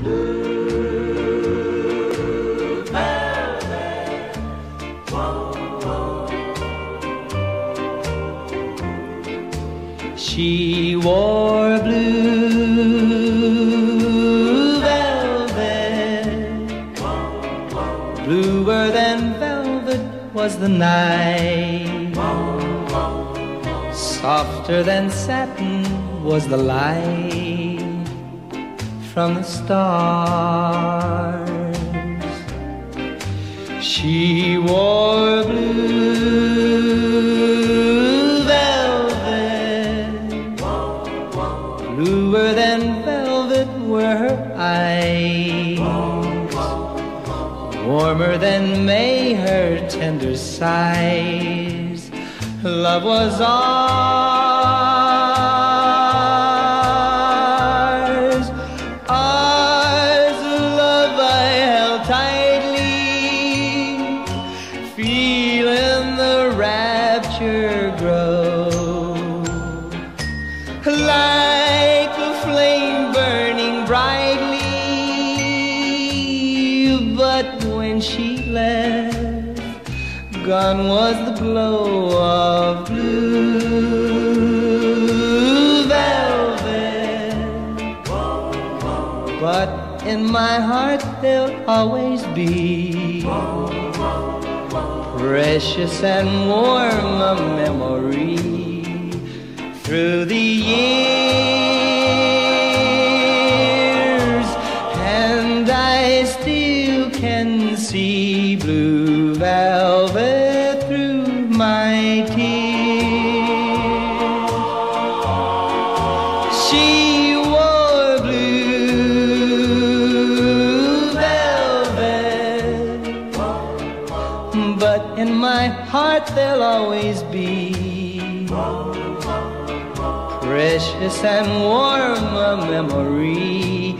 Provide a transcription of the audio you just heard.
blue velvet. She wore blue velvet, bluer than velvet was the night. Softer than satin was the light from the stars. She wore blue velvet, bluer than velvet were her eyes, warmer than May her tender sighs. Love was ours, when she left, gone was the glow of blue velvet. But in my heart there'll always be precious and warm a memory through the years, and I still see blue velvet through my tears. She wore blue velvet, but in my heart there'll always be precious and warm a memory